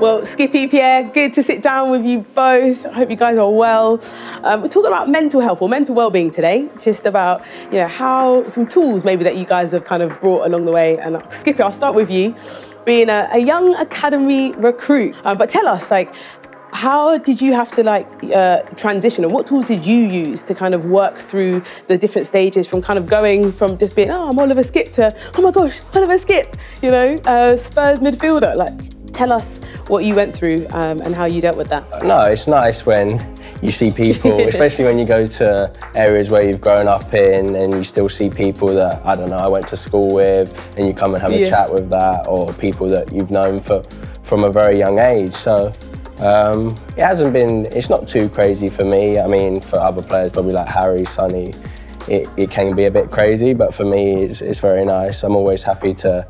Well, Skippy, Pierre, good to sit down with you both. I hope you guys are well. Um, we're talking about mental health or mental well-being today, just about you know how some tools maybe that you guys have kind of brought along the way. And uh, Skippy, I'll start with you, being a, a young academy recruit. Um, but tell us, like, how did you have to like uh, transition and what tools did you use to kind of work through the different stages from kind of going from just being oh i'm oliver skipp to oh my gosh oliver Skipp, you know uh, spurs midfielder like tell us what you went through um, and how you dealt with that. No, it's nice when you see people, especially when you go to areas where you've grown up in and you still see people that, I don't know, I went to school with and you come and have a chat with that or people that you've known for, from a very young age. So um, it hasn't been, it's not too crazy for me. I mean, for other players, probably like Harry, Sonny, it, it can be a bit crazy, but for me, it's, it's very nice. I'm always happy to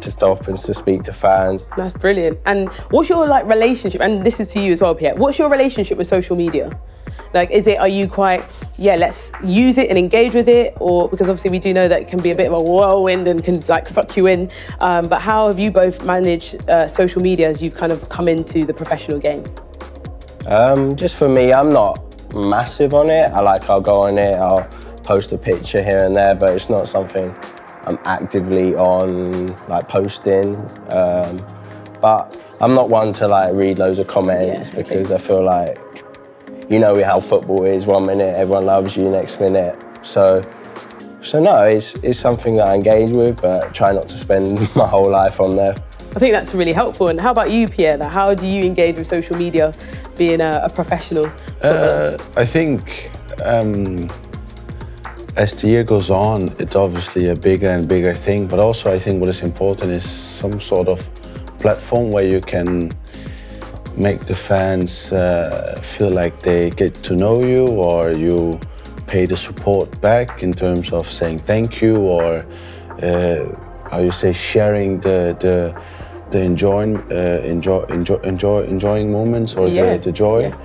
to stop and to speak to fans. That's brilliant. And what's your like relationship? And this is to you as well, Pierre. What's your relationship with social media? Like, is it, are you quite, yeah, let's use it and engage with it? Or, because obviously we do know that it can be a bit of a whirlwind and can like suck you in. Um, but how have you both managed uh, social media as you've kind of come into the professional game? Um, just for me, I'm not massive on it. I like, I'll go on it, I'll post a picture here and there, but it's not something I'm actively on like posting. Um, but I'm not one to like read loads of comments yeah, because okay. I feel like you know how football is. One minute everyone loves you, next minute. So so no, it's it's something that I engage with, but try not to spend my whole life on there. I think that's really helpful. And how about you, Pierre? How do you engage with social media, being a, a professional? Uh, I think. Um, as the year goes on, it's obviously a bigger and bigger thing, but also I think what is important is some sort of platform where you can make the fans uh, feel like they get to know you or you pay the support back in terms of saying thank you or uh, how you say sharing the the the enjoying uh, enjoy, enjoy enjoy enjoying moments or yeah. the, the joy. Yeah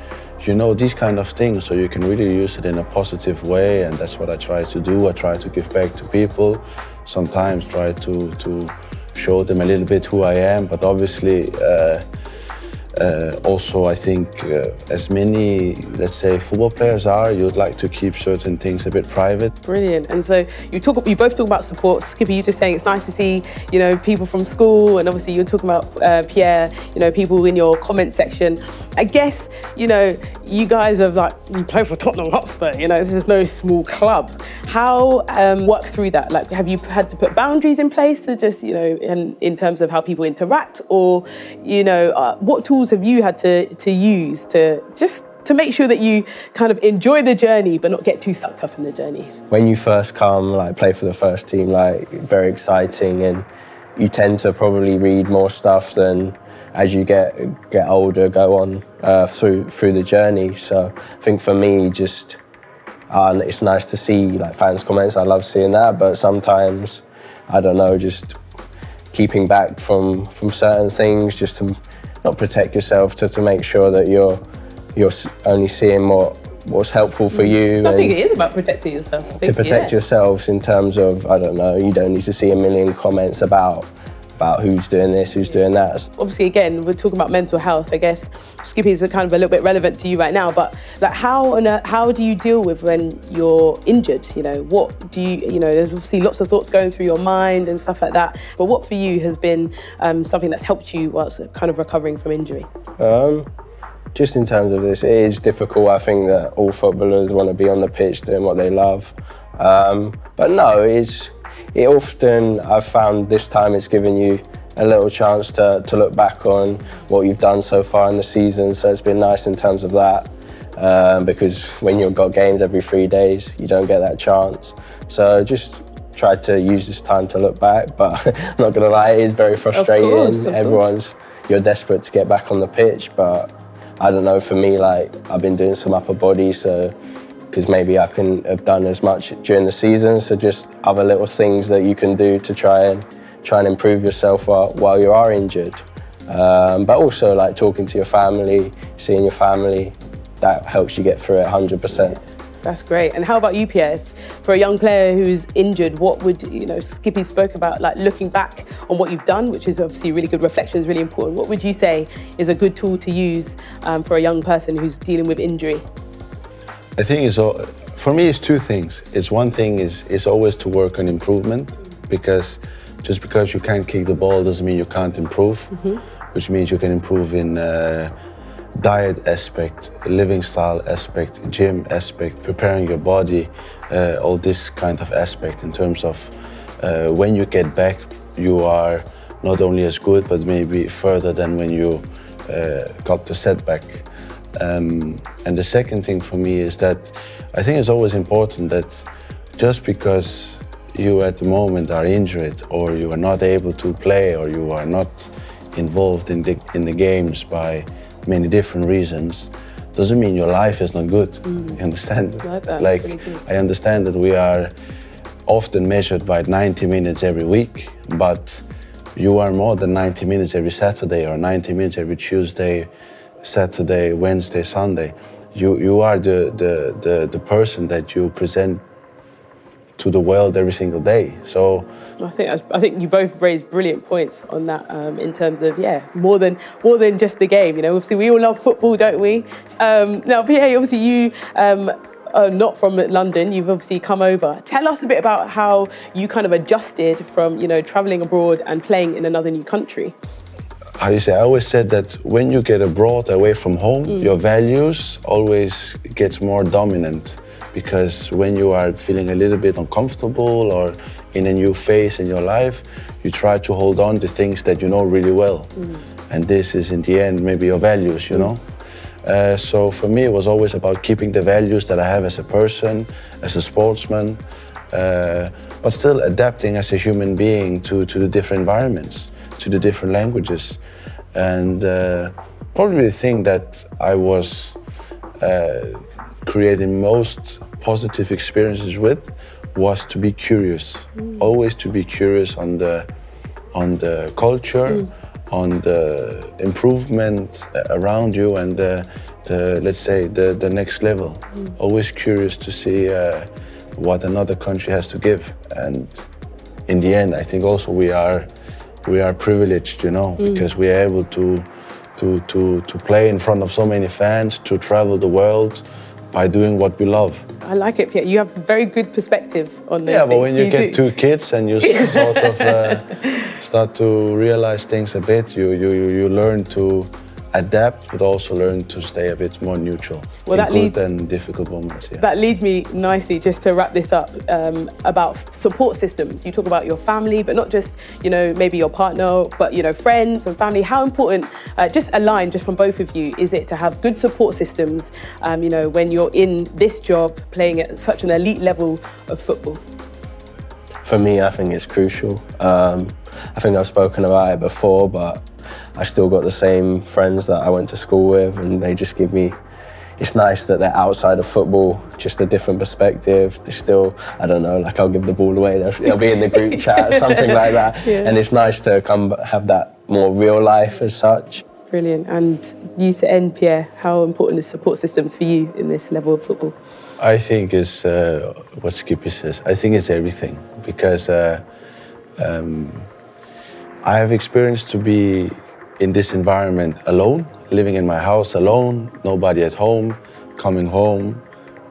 you know these kind of things so you can really use it in a positive way and that's what i try to do i try to give back to people sometimes try to to show them a little bit who i am but obviously uh, uh, also, I think uh, as many, let's say, football players are, you'd like to keep certain things a bit private. Brilliant. And so you talk, you both talk about support. Skippy, you just saying it's nice to see, you know, people from school, and obviously you're talking about uh, Pierre, you know, people in your comment section. I guess, you know, you guys have like you play for Tottenham Hotspur. You know, this is no small club. How um, work through that? Like, have you had to put boundaries in place to just, you know, in, in terms of how people interact, or, you know, uh, what tools tools have you had to, to use to just to make sure that you kind of enjoy the journey but not get too sucked up in the journey? When you first come, like play for the first team, like very exciting and you tend to probably read more stuff than as you get get older, go on uh, through through the journey. So I think for me, just uh, it's nice to see like fans' comments. I love seeing that, but sometimes I don't know, just keeping back from from certain things, just to not protect yourself to, to make sure that you're you're only seeing what what's helpful for you. I think it is about protecting yourself. Think, to protect yeah. yourselves in terms of I don't know. You don't need to see a million comments about about who's doing this, who's doing that. Obviously, again, we're talking about mental health. I guess Skippy is kind of a little bit relevant to you right now. But like, how and how do you deal with when you're injured? You know, what do you you know? There's obviously lots of thoughts going through your mind and stuff like that. But what for you has been um, something that's helped you whilst kind of recovering from injury? Um, just in terms of this, it is difficult. I think that all footballers want to be on the pitch doing what they love. Um, but no, it's it often, I've found this time it's given you a little chance to, to look back on what you've done so far in the season. So it's been nice in terms of that. Um, because when you've got games every three days, you don't get that chance. So just try to use this time to look back, but I'm not gonna lie, it is very frustrating. Of course, of Everyone's, course. you're desperate to get back on the pitch, but I don't know, for me, like, I've been doing some upper body, so because maybe I couldn't have done as much during the season. So just other little things that you can do to try and try and improve yourself while, while you are injured. Um, but also like talking to your family, seeing your family, that helps you get through it 100%. That's great. And how about you, Pierre? For a young player who's injured, what would, you know, Skippy spoke about, like looking back on what you've done, which is obviously really good reflection, is really important. What would you say is a good tool to use um, for a young person who's dealing with injury? I think it's all, for me, it's two things. It's one thing is, is always to work on improvement because just because you can't kick the ball doesn't mean you can't improve, mm -hmm. which means you can improve in uh, diet aspect, living style aspect, gym aspect, preparing your body, uh, all this kind of aspect in terms of uh, when you get back, you are not only as good, but maybe further than when you uh, got the setback. Um, and the second thing for me is that I think it's always important that just because you at the moment are injured or you are not able to play or you are not involved in the, in the games by many different reasons doesn't mean your life is not good. Mm. You understand? Like, like I understand that we are often measured by 90 minutes every week, but you are more than 90 minutes every Saturday or 90 minutes every Tuesday, Saturday, Wednesday, Sunday. You, you are the, the, the, the person that you present to the world every single day. So I think I think you both raised brilliant points on that um, in terms of yeah more than more than just the game. You know, obviously we all love football, don't we? Um, now, Pierre, obviously you. Um, are not from London, you've obviously come over. Tell us a bit about how you kind of adjusted from, you know, traveling abroad and playing in another new country how you say, I always said that when you get abroad away from home, mm. your values always gets more dominant because when you are feeling a little bit uncomfortable or in a new phase in your life, you try to hold on to things that you know really well. Mm. And this is in the end maybe your values, you mm. know? Uh, so for me, it was always about keeping the values that I have as a person, as a sportsman, uh, but still adapting as a human being to, to the different environments, to the different languages. And uh, probably the thing that I was uh, creating most positive experiences with was to be curious, mm. always to be curious on the on the culture, mm. on the improvement around you, and the, the let's say the the next level. Mm. Always curious to see uh, what another country has to give, and in the end, I think also we are we are privileged, you know, mm. because we are able to to to to play in front of so many fans, to travel the world by doing what we love. I like it, Pierre. You have very good perspective on this. Yeah, but when you, you get do. two kids and you sort of uh, start to realize things a bit, you, you, you learn to adapt, but also learn to stay a bit more neutral well, that good and difficult moments. Yeah. That leads me nicely just to wrap this up um, about support systems. You talk about your family, but not just you know maybe your partner, but you know friends and family. How important, uh, just a line just from both of you, is it to have good support systems? Um, you know when you're in this job, playing at such an elite level of football. For me, I think it's crucial. Um, I think I've spoken about it before, but I still got the same friends that I went to school with, and they just give me. It's nice that they're outside of football, just a different perspective. They still, I don't know, like I'll give the ball away. They'll, they'll be in the group chat, something like that. Yeah. And it's nice to come have that more real life as such. Brilliant. And you to end, Pierre, how important is support systems for you in this level of football? I think is uh, what Skippy says. I think it's everything because uh, um, I have experienced to be in this environment alone, living in my house alone, nobody at home, coming home,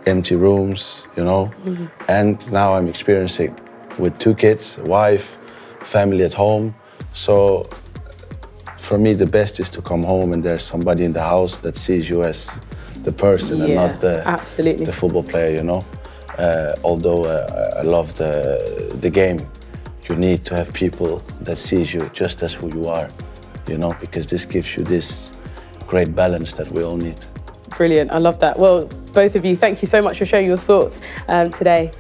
empty rooms, you know. Mm -hmm. And now I'm experiencing with two kids, wife, family at home. So for me, the best is to come home and there's somebody in the house that sees you as the person yeah, and not the, absolutely. the football player, you know. Uh, although uh, I love the, the game, you need to have people that sees you just as who you are you know, because this gives you this great balance that we all need. Brilliant, I love that. Well, both of you, thank you so much for sharing your thoughts um, today.